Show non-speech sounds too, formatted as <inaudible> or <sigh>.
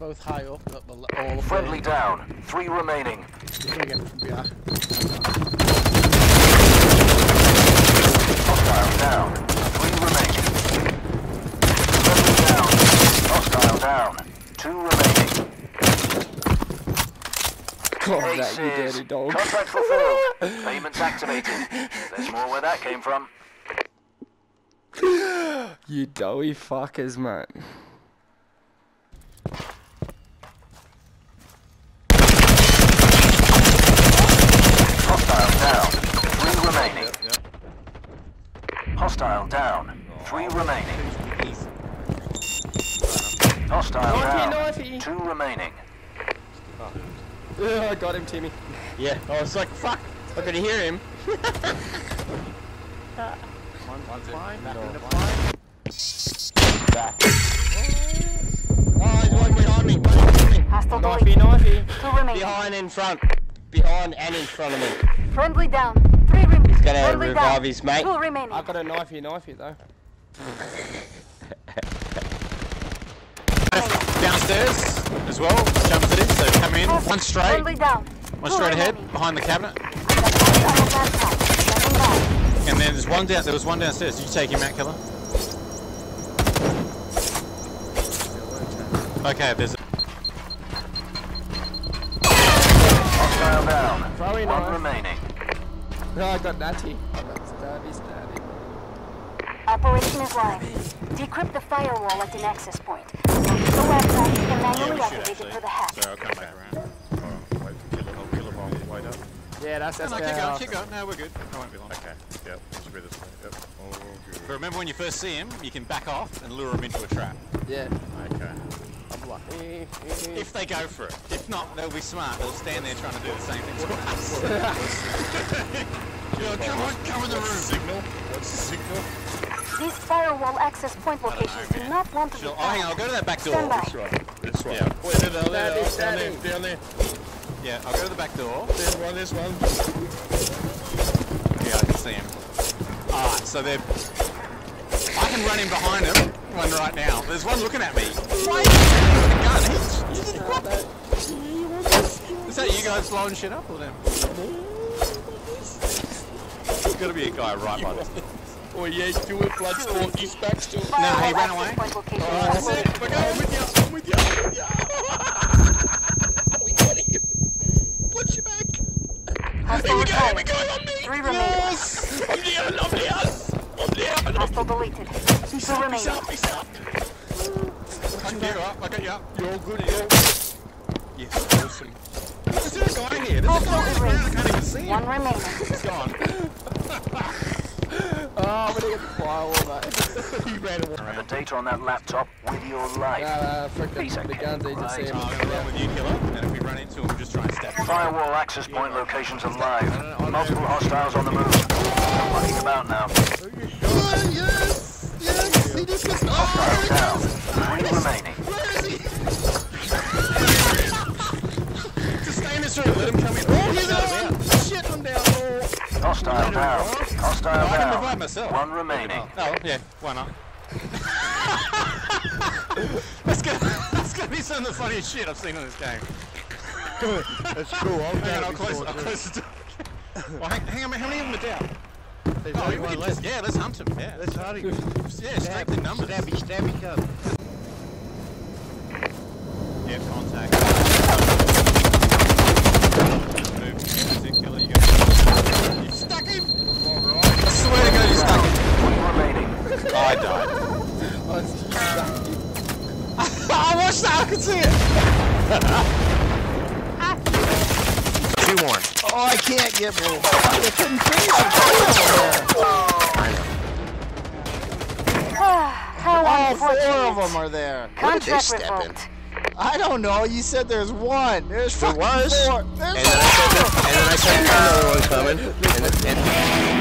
both high up. Not the, all of Friendly down. Three remaining. You're gonna get them from behind. Hostile down. Three remaining. Friendly down. Hostile down. Two remaining. God, that you Aces. dirty dog. Contract fulfilled. Payments activated. There's more where that came from. You doughy fuckers, man. Hostile down. Three remaining. Hostile down. Three remaining. Hostile Knifey, down. knifey. Two remaining. Ugh, I got him, Timmy. Yeah, I was like, fuck. I could hear him. <laughs> Uh, Back. Oh, he's one behind me. One behind me. Hostile Knifey, deleted. knifey. Two remaining. Behind in front. Behind and in front of me. Friendly down. Three remaining. He's gonna Friendly revive down. his mate. Two remaining. I've got a knifey, knifey though. <laughs> Downstairs as well. Jumps it in, so come in. One straight. One straight ahead, behind the cabinet. That's on the left side. Standing by. And then there's one down there was one downstairs. Did you take him out, Keller? Okay, there's a Hostile down. Throwing One knife. remaining. No, I got Natty. Oh, that's daddy's. Operation is live. Decrypt the firewall at an access point. Go to the manually we activate it for the hack. So I'll come back around. Oh, wait for killer, oh, killer bong, wait up. Yeah, that's that's no, keep going, keep going. No, we're good. I won't be long. Okay, yep, should be this way. Yep. Oh, good. But remember when you first see him, you can back off and lure him into a trap. Yeah. Okay. I'm like, eh, eh. If they go for it. If not, they'll be smart. They'll stand there trying to do the same thing to us. yeah, come on, come in the room. Signal? What's the signal? These firewall access point locations do not want to be Oh, hang on, I'll go to that back door. Stand by. This one. Yeah. Wait, no, no, no, Daddy, no, down there, down there. Yeah, I'll go to the back door. There's one, there's one. Yeah, I can see him. Alright, so they're... I can run in behind him, one right now. There's one looking at me. Why are you shooting with a gun? He's- Is that you guys blowing shit up or them? There's gotta be a guy right by this. <laughs> Oh yeah, do it, Bloodsport. He's back still. Firewall he ran away. point Oh, that's it. We're going with you. I'm with you. I'm with you. we got you. Watch your back. Here we go. Here we go. On me. Three remaining. Yes. I'm down. I'm down. I'm down. Hostile deleted. Two He's remaining. up. He's up. I got you up, I got you up. You're all good. You're Yes, awesome. Is there a guy here? There's a guy on the I can't even see him. One remaining. He's gone. <laughs> Oh, I'm gonna get the firewall, mate. He ran away. The data on that laptop with your life. Nah, nah, freaking Piece of the cake. guns agency. Right. Oh, I'm gonna run with you, killer, and if we run into him, just try and stab him. Firewall access point locations are live. Multiple hostiles on the move. Not mucking about now. Oh, yes. Yes. He just gets. Oh, Hostile there down. he Three remaining. Where is he? Just stay in this room, let him come in. Oh, he's down. Shit, I'm down. Oh. Hostile down. Hostile I can revive myself. One remaining. Oh, oh yeah, why not? <laughs> that's, gonna, that's gonna be some of the funniest shit I've seen on this game. <laughs> That's cool. I'll Hang on, go I'll close, I'll close the door. Well, hang, hang on, how many of them are down? There's Oh, only we one can left. just, yeah, let's hunt them, yeah. Let's hurry. Yeah, strength in numbers. Stabby, stabby, come. Yeah, contact. Move. That's it, killer, you go. You stuck him! I swear to God, you stuck him. One remaining. I died. It's <laughs> just I watched that, I could see it! Two more. Oh, I can't get me. I couldn't finish it. How All four of them are there. Contract revoked. I don't know. You said there's one. There's There fucking was. four. There's And then I said, that, and then I said another one coming. And, then- and